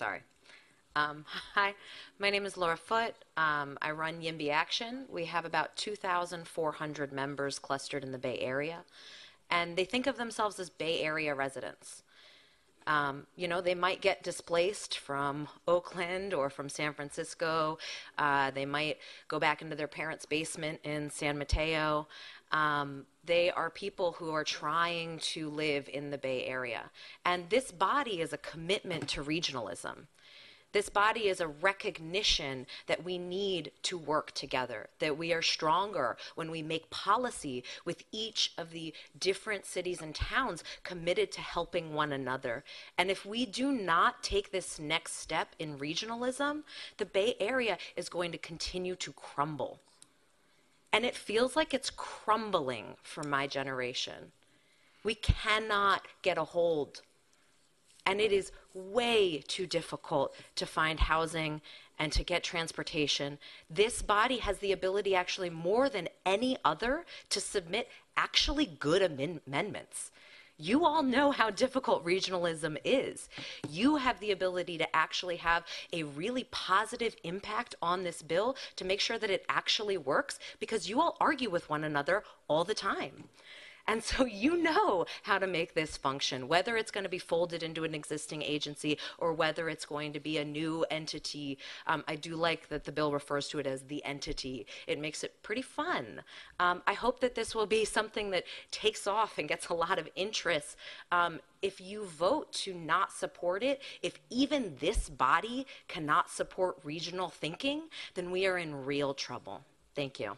sorry. Um, hi, my name is Laura Foote. Um, I run YIMBY Action. We have about 2,400 members clustered in the Bay Area, and they think of themselves as Bay Area residents. Um, you know, they might get displaced from Oakland or from San Francisco. Uh, they might go back into their parents' basement in San Mateo. Um, they are people who are trying to live in the Bay Area. And this body is a commitment to regionalism. This body is a recognition that we need to work together, that we are stronger when we make policy with each of the different cities and towns committed to helping one another. And if we do not take this next step in regionalism, the Bay Area is going to continue to crumble. And it feels like it's crumbling for my generation. We cannot get a hold and it is way too difficult to find housing and to get transportation. This body has the ability, actually, more than any other, to submit actually good amendments. You all know how difficult regionalism is. You have the ability to actually have a really positive impact on this bill to make sure that it actually works because you all argue with one another all the time. And so you know how to make this function, whether it's going to be folded into an existing agency or whether it's going to be a new entity. Um, I do like that the bill refers to it as the entity. It makes it pretty fun. Um, I hope that this will be something that takes off and gets a lot of interest. Um, if you vote to not support it, if even this body cannot support regional thinking, then we are in real trouble. Thank you.